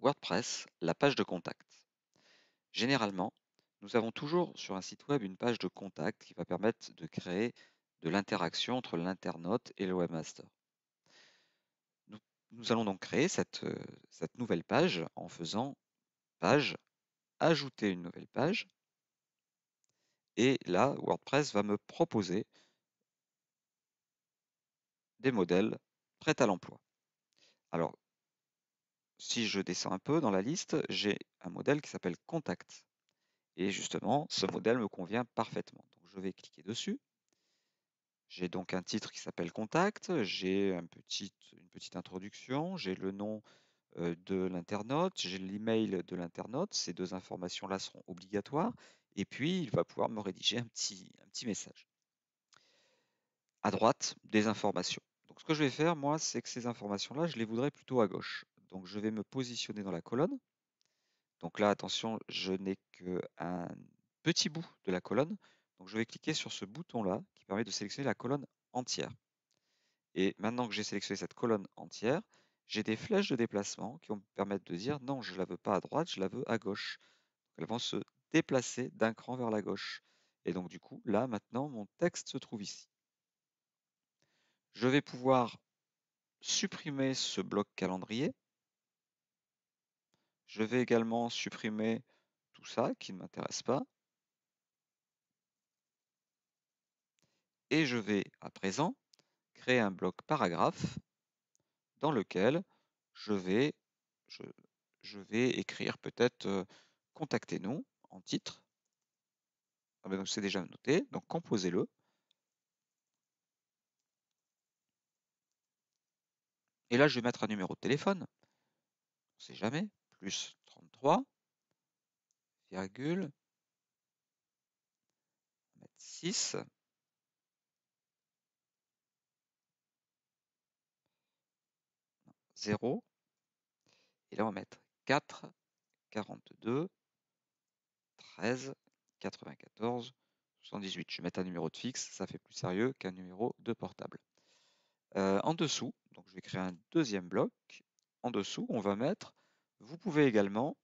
WordPress, la page de contact. Généralement, nous avons toujours sur un site web une page de contact qui va permettre de créer de l'interaction entre l'internaute et le webmaster. Nous, allons donc créer cette, euh, cette nouvelle page en faisant page, ajouter une nouvelle page. Et là, WordPress va me proposer des modèles prêts à l'emploi. Alors, si je descends un peu dans la liste, j'ai un modèle qui s'appelle Contact. Et justement, ce modèle me convient parfaitement. Donc, je vais cliquer dessus. J'ai donc un titre qui s'appelle Contact, j'ai un une petite introduction, j'ai le nom euh, de l'internaute, j'ai l'email de l'internaute. Ces deux informations-là seront obligatoires. Et puis, il va pouvoir me rédiger un petit, un petit message. À droite, des informations. Donc, ce que je vais faire, moi, c'est que ces informations-là, je les voudrais plutôt à gauche. Donc je vais me positionner dans la colonne. Donc là, attention, je n'ai qu'un petit bout de la colonne. Donc je vais cliquer sur ce bouton-là qui permet de sélectionner la colonne entière. Et maintenant que j'ai sélectionné cette colonne entière, j'ai des flèches de déplacement qui vont me permettre de dire non, je ne la veux pas à droite, je la veux à gauche. elles vont se déplacer d'un cran vers la gauche. Et donc du coup, là maintenant, mon texte se trouve ici. Je vais pouvoir supprimer ce bloc calendrier je vais également supprimer tout ça qui ne m'intéresse pas. Et je vais à présent créer un bloc paragraphe dans lequel je vais, écrire peut-être euh, contactez-nous en titre. Ah ben c'est déjà noté, donc composez-le. Et là, je vais mettre un numéro de téléphone. On ne sait jamais plus 33, virgule, 6, zéro, et là on va mettre 4, 42, 13, 94, 78. Je vais mettre un numéro de fixe, ça fait plus sérieux qu'un numéro de portable. Euh, en dessous, donc je vais créer un deuxième bloc. En dessous, on va mettre vous pouvez également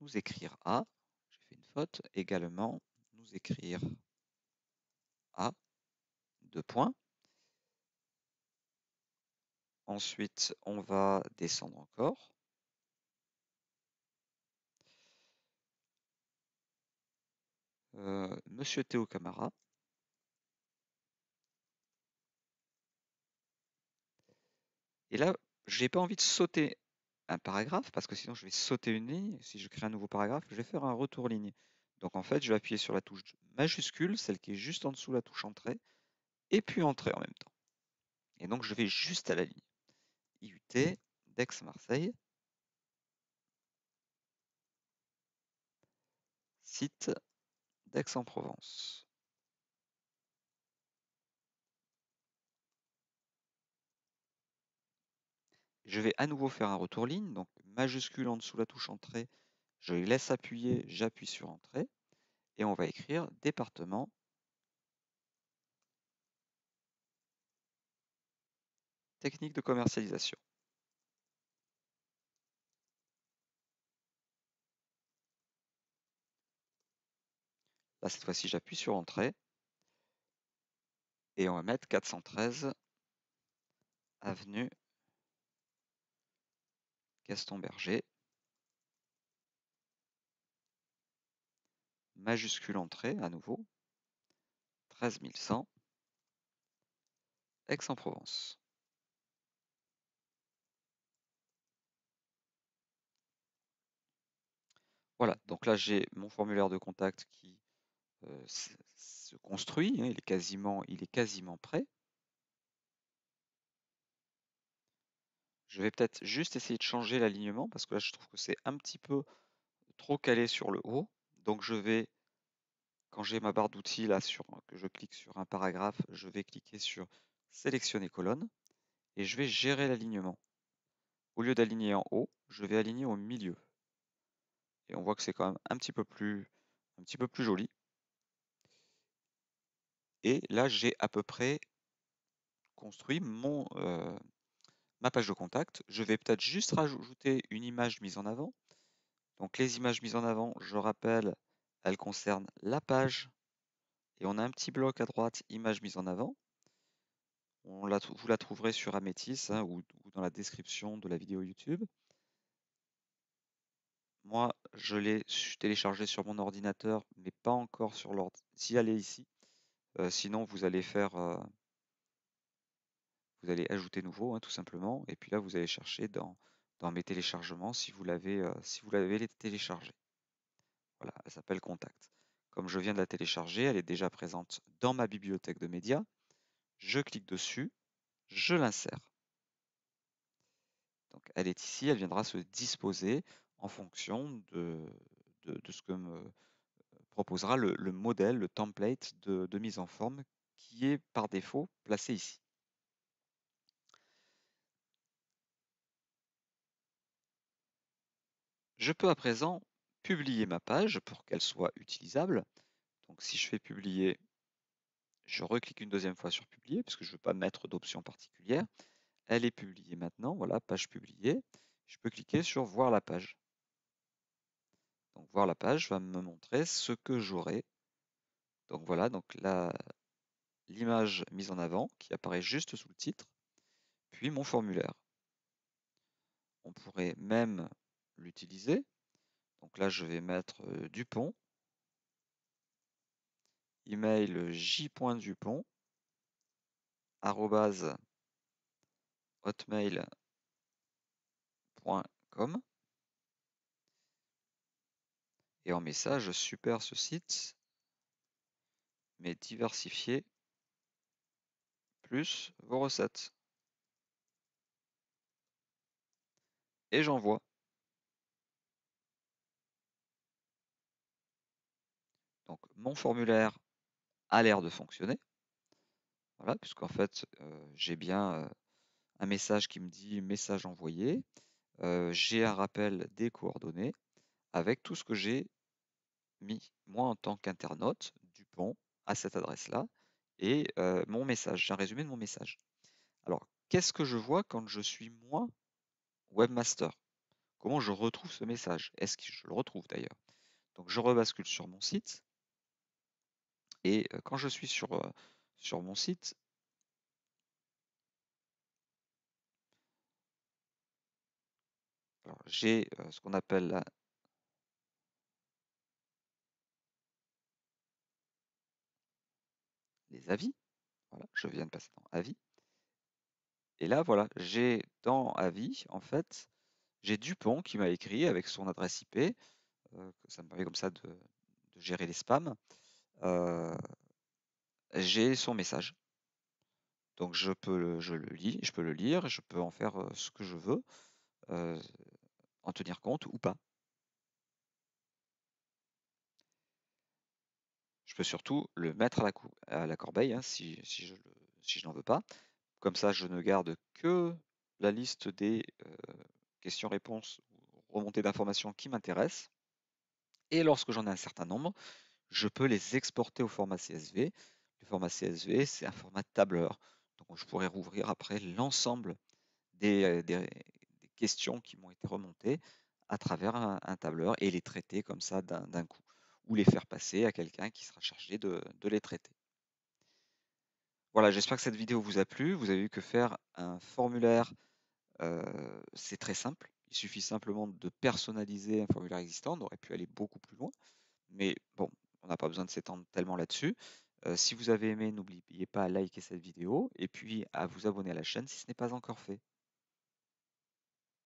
nous écrire A, j'ai fait une faute, également nous écrire A, deux points. Ensuite, on va descendre encore. Euh, Monsieur Théo Camara. Et là, je n'ai pas envie de sauter un paragraphe parce que sinon je vais sauter une ligne. Si je crée un nouveau paragraphe, je vais faire un retour ligne. Donc en fait, je vais appuyer sur la touche majuscule, celle qui est juste en dessous de la touche entrée, et puis entrée en même temps. Et donc je vais juste à la ligne. IUT, d'Aix-Marseille. Site d'Aix-en-Provence. Je vais à nouveau faire un retour ligne, donc majuscule en dessous de la touche entrée, je laisse appuyer, j'appuie sur entrée, et on va écrire département technique de commercialisation. Là, cette fois-ci, j'appuie sur Entrée. Et on va mettre 413 avenue Gaston Berger. Majuscule entrée à nouveau. 13100. Aix-en-Provence. Voilà, donc là j'ai mon formulaire de contact qui euh, se construit, hein, il est quasiment prêt. Je vais peut-être juste essayer de changer l'alignement parce que là, je trouve que c'est un petit peu trop calé sur le haut. Donc, je vais, quand j'ai ma barre d'outils là, que je clique sur un paragraphe, je vais cliquer sur sélectionner colonne et je vais gérer l'alignement. Au lieu d'aligner en haut, je vais aligner au milieu. Et on voit que c'est quand même un petit peu plus, un petit peu plus joli. Et là, j'ai à peu près construit mon, euh, ma page de contact. Je vais peut-être juste rajouter une image mise en avant. Donc les images mises en avant, je rappelle, elles concernent la page. Et on a un petit bloc à droite, image mise en avant. On la, vous la trouverez sur Amétis hein, ou, dans la description de la vidéo YouTube. Moi, je l'ai téléchargé sur mon ordinateur, mais pas encore sur l'ordre. Si elle est ici, euh, sinon vous allez faire, euh, vous allez ajouter nouveau, hein, tout simplement, et puis là vous allez chercher dans, mes téléchargements si vous l'avez euh, si vous l'avez téléchargé. Voilà, elle s'appelle Contact. Comme je viens de la télécharger, elle est déjà présente dans ma bibliothèque de médias. Je clique dessus, je l'insère. Donc elle est ici, elle viendra se disposer en fonction de, de, ce que me proposera le, modèle, le template de, mise en forme qui est par défaut placé ici. Je peux à présent publier ma page pour qu'elle soit utilisable. Donc si je fais publier, je reclique une deuxième fois sur publier parce que je ne veux pas mettre d'option particulière. Elle est publiée maintenant, voilà, page publiée. Je peux cliquer sur voir la page. Donc voir la page va me montrer ce que j'aurai. Donc voilà, donc l'image mise en avant qui apparaît juste sous le titre, puis mon formulaire. On pourrait même l'utiliser. Donc là, je vais mettre euh, Dupont, email j.dupont, hotmail.com et en message, super ce site, mais diversifié plus vos recettes. Et j'envoie. Donc mon formulaire a l'air de fonctionner. Voilà, puisqu'en fait, euh, j'ai bien euh, un message qui me dit message envoyé. Euh, j'ai un rappel des coordonnées avec tout ce que j'ai mis, moi en tant qu'internaute, Dupont, à cette adresse-là, et mon message, j'ai un résumé de mon message. Alors, qu'est-ce que je vois quand je suis moi, webmaster? Comment je retrouve ce message? Est-ce que je le retrouve d'ailleurs? Donc, je rebascule sur mon site, et quand je suis sur, sur mon site, j'ai ce qu'on appelle les avis. Voilà, je viens de passer dans avis. Et là, voilà, j'ai dans avis, en fait, j'ai Dupont qui m'a écrit avec son adresse IP. ça me permet comme ça de, gérer les spams. J'ai son message. Donc je peux le, je le lis, je peux le lire, je peux en faire ce que je veux, en tenir compte ou pas. Je peux surtout le mettre à la, corbeille hein, si, je, n'en veux pas. Comme ça, je ne garde que la liste des euh, questions-réponses ou remontées d'informations qui m'intéressent. Et lorsque j'en ai un certain nombre, je peux les exporter au format CSV. Le format CSV, c'est un format tableur. Donc je pourrais rouvrir après l'ensemble des, euh, questions qui m'ont été remontées à travers un tableur et les traiter comme ça d'un coup ou les faire passer à quelqu'un qui sera chargé de, les traiter. Voilà, j'espère que cette vidéo vous a plu. Vous avez vu que faire un formulaire, euh, c'est très simple. Il suffit simplement de personnaliser un formulaire existant. On aurait pu aller beaucoup plus loin. Mais bon, on n'a pas besoin de s'étendre tellement là-dessus. Si vous avez aimé, n'oubliez pas à liker cette vidéo et puis à vous abonner à la chaîne si ce n'est pas encore fait.